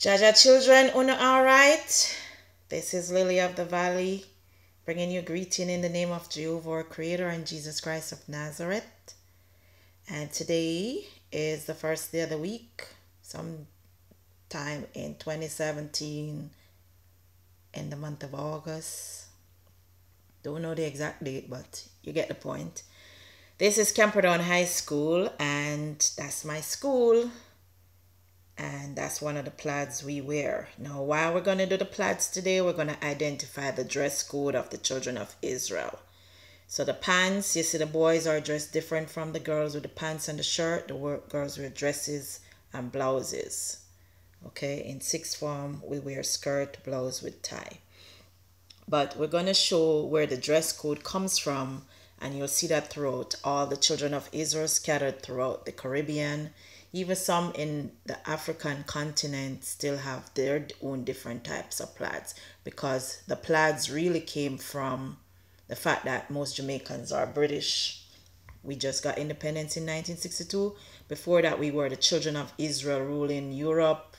Jaja children, una all right? This is Lily of the Valley, bringing you greeting in the name of Jehovah, our Creator, and Jesus Christ of Nazareth. And today is the first day of the week, sometime in 2017, in the month of August. Don't know the exact date, but you get the point. This is Camperdown High School, and that's my school and that's one of the plaids we wear. Now, while we're going to do the plaids today, we're going to identify the dress code of the children of Israel. So the pants, you see the boys are dressed different from the girls with the pants and the shirt. The girls wear dresses and blouses. Okay, in sixth form, we wear skirt, blouse with tie. But we're going to show where the dress code comes from, and you'll see that throughout all the children of Israel scattered throughout the Caribbean, even some in the African continent still have their own different types of plaids because the plaids really came from the fact that most Jamaicans are British. We just got independence in 1962. Before that, we were the children of Israel ruling Europe,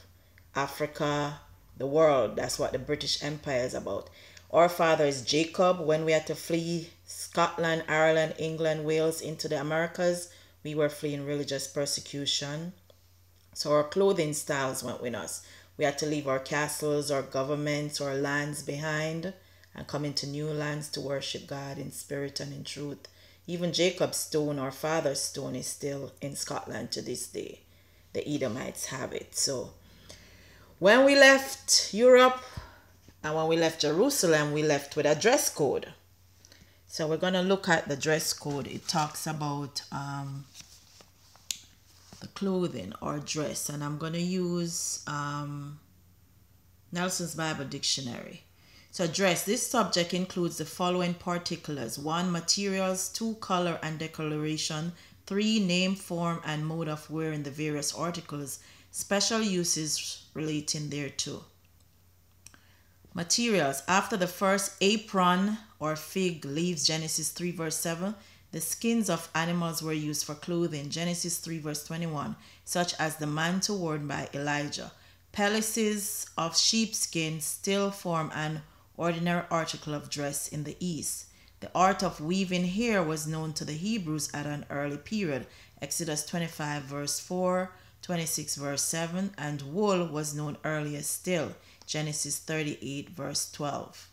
Africa, the world. That's what the British Empire is about. Our father is Jacob. When we had to flee Scotland, Ireland, England, Wales into the Americas, we were fleeing religious persecution. So our clothing styles went with us. We had to leave our castles, our governments, our lands behind and come into new lands to worship God in spirit and in truth. Even Jacob's stone, our father's stone, is still in Scotland to this day. The Edomites have it. So when we left Europe and when we left Jerusalem, we left with a dress code. So we're going to look at the dress code. It talks about um, the clothing or dress. And I'm going to use um, Nelson's Bible Dictionary. So dress, this subject includes the following particulars. One, materials. Two, color and decoration. Three, name, form, and mode of wearing the various articles. Special uses relating thereto. Materials. After the first apron or fig leaves, Genesis 3 verse 7, the skins of animals were used for clothing, Genesis 3 verse 21, such as the mantle worn by Elijah. Pelisses of sheepskin still form an ordinary article of dress in the East. The art of weaving hair was known to the Hebrews at an early period, Exodus 25 verse 4, 26 verse 7, and wool was known earlier still, Genesis 38, verse 12.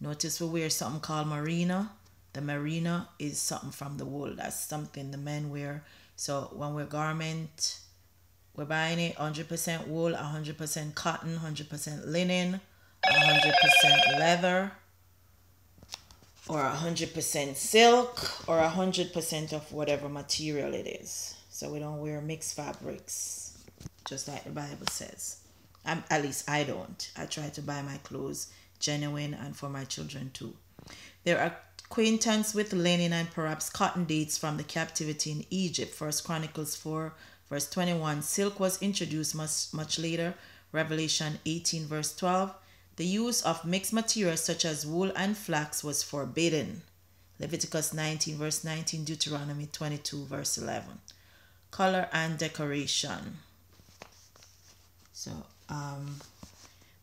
Notice we wear something called merino. The merino is something from the wool. That's something the men wear. So when we're garment, we're buying it 100% wool, 100% cotton, 100% linen, 100% leather, or 100% silk, or 100% of whatever material it is. So we don't wear mixed fabrics, just like the Bible says. I'm, at least I don't. I try to buy my clothes genuine and for my children too. Their acquaintance with linen and perhaps cotton dates from the captivity in Egypt. First Chronicles 4 verse 21. Silk was introduced much, much later. Revelation 18 verse 12. The use of mixed materials such as wool and flax was forbidden. Leviticus 19 verse 19. Deuteronomy 22 verse 11. Color and decoration. So um,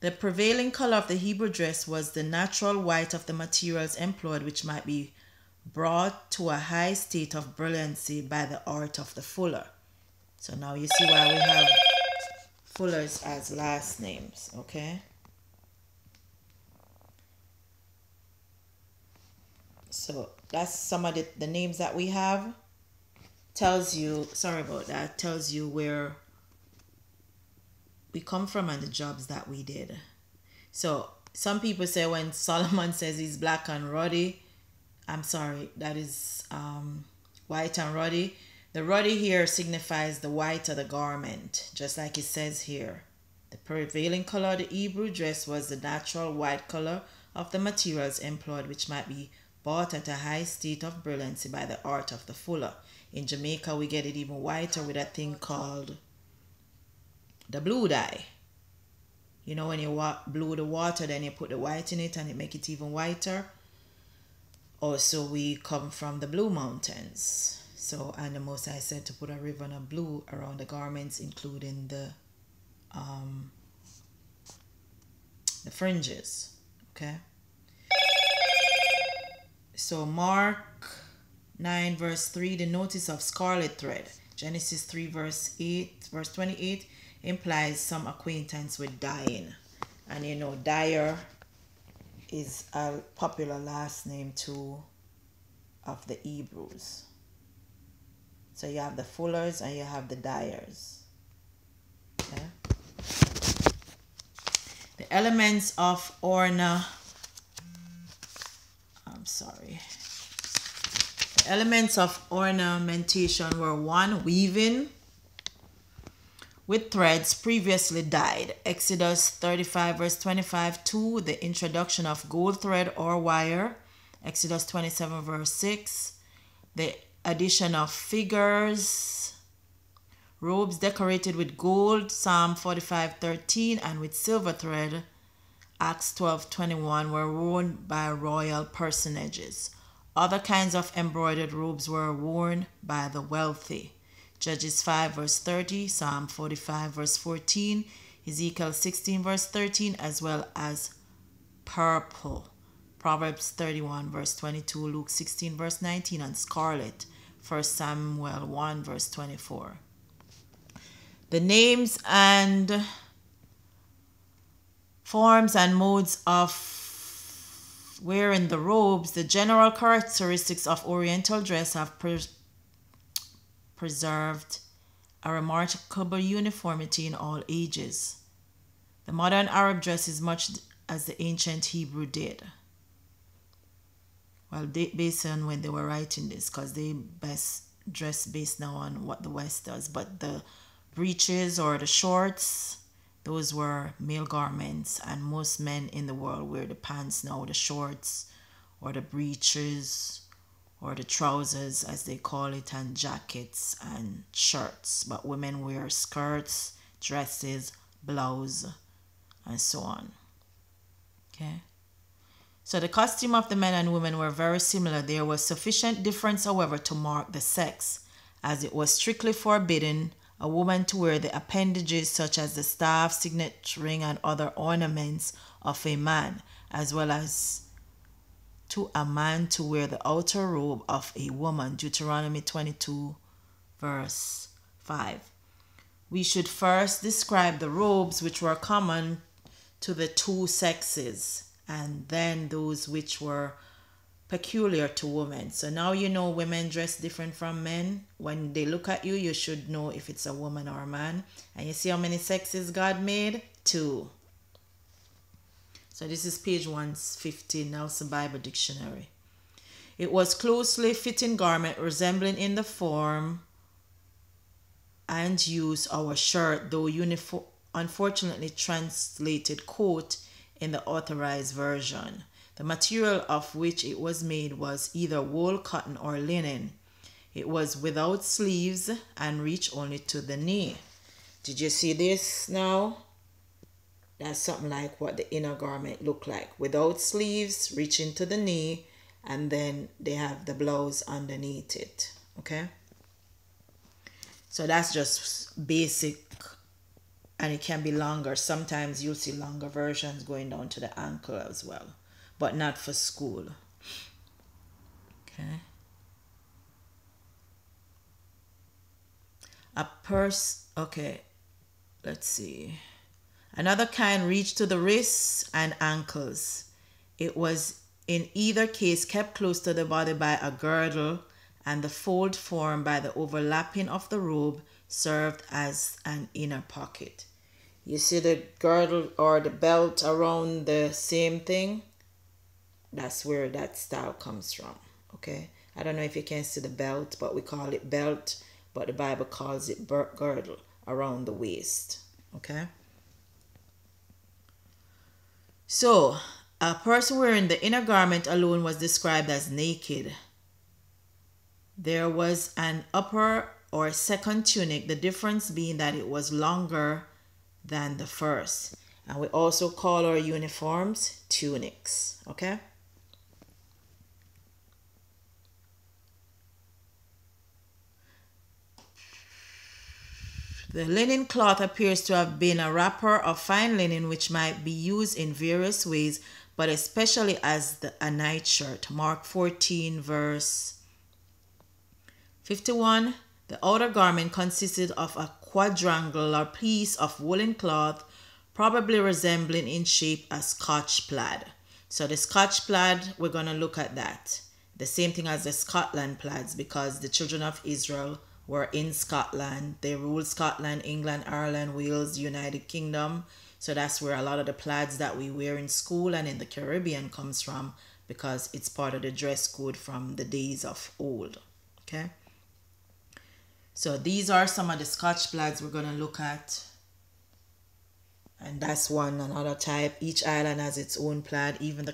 the prevailing color of the Hebrew dress was the natural white of the materials employed, which might be brought to a high state of brilliancy by the art of the fuller. So now you see why we have fullers as last names, okay? So that's some of the, the names that we have. Tells you, sorry about that, tells you where we come from and the jobs that we did. So some people say when Solomon says he's black and ruddy, I'm sorry, that is um, white and ruddy. The ruddy here signifies the white of the garment, just like it says here. The prevailing color of the Hebrew dress was the natural white color of the materials employed, which might be bought at a high state of brilliancy by the art of the fuller. In Jamaica, we get it even whiter with a thing called the blue dye. You know, when you blue the water, then you put the white in it and it make it even whiter. Also, we come from the Blue Mountains. So, and the Most High said to put a ribbon of blue around the garments, including the um, the fringes. Okay. So Mark 9 verse 3, the notice of scarlet thread. Genesis 3 verse 8, verse 28 implies some acquaintance with dyeing. And you know, dyer is a popular last name too of the Hebrews. So you have the fullers and you have the dyers. Okay? The elements of orna I'm sorry. The elements of ornamentation were one weaving with threads previously dyed. Exodus 35 verse 25 2 the introduction of gold thread or wire. Exodus 27 verse 6 the addition of figures robes decorated with gold Psalm 45 13 and with silver thread Acts 12:21 were worn by royal personages. Other kinds of embroidered robes were worn by the wealthy. Judges 5 verse 30, Psalm 45 verse 14, Ezekiel 16 verse 13, as well as purple. Proverbs 31 verse 22, Luke 16 verse 19, and scarlet. 1 Samuel 1 verse 24. The names and forms and modes of wearing the robes, the general characteristics of Oriental dress have preserved a remarkable uniformity in all ages. The modern Arab dress is much as the ancient Hebrew did. Well, they, based on when they were writing this, because they best dress based now on what the West does, but the breeches or the shorts those were male garments, and most men in the world wear the pants now, the shorts, or the breeches, or the trousers, as they call it, and jackets and shirts. But women wear skirts, dresses, blouse, and so on. Okay. So the costume of the men and women were very similar. There was sufficient difference, however, to mark the sex, as it was strictly forbidden a woman to wear the appendages such as the staff, signet ring, and other ornaments of a man, as well as to a man to wear the outer robe of a woman. Deuteronomy 22, verse 5. We should first describe the robes which were common to the two sexes, and then those which were peculiar to women. So now you know women dress different from men. When they look at you, you should know if it's a woman or a man. And you see how many sexes God made? Two. So this is page 150, Nelson Bible Dictionary. It was closely fitting garment resembling in the form and use our shirt, though uniform, unfortunately translated coat in the authorized version. The material of which it was made was either wool, cotton, or linen. It was without sleeves and reached only to the knee. Did you see this now? That's something like what the inner garment look like. Without sleeves, reaching to the knee, and then they have the blouse underneath it. Okay? So that's just basic and it can be longer. Sometimes you'll see longer versions going down to the ankle as well but not for school. Okay. A purse, okay, let's see. Another kind reached to the wrists and ankles. It was in either case kept close to the body by a girdle, and the fold formed by the overlapping of the robe served as an inner pocket. You see the girdle or the belt around the same thing? that's where that style comes from okay i don't know if you can see the belt but we call it belt but the bible calls it girdle around the waist okay so a person wearing the inner garment alone was described as naked. There was an upper or second tunic the difference being that it was longer than the first. And we also call our uniforms tunics okay The linen cloth appears to have been a wrapper of fine linen which might be used in various ways, but especially as the, a nightshirt. Mark 14, verse 51. The outer garment consisted of a quadrangular piece of woolen cloth, probably resembling in shape a Scotch plaid. So the Scotch plaid, we're going to look at that. The same thing as the Scotland plaids because the children of Israel were in Scotland. They ruled Scotland, England, Ireland, Wales, United Kingdom. So that's where a lot of the plaids that we wear in school and in the Caribbean comes from because it's part of the dress code from the days of old. Okay. So these are some of the Scotch plaids we're going to look at. And that's one another type. Each island has its own plaid. Even the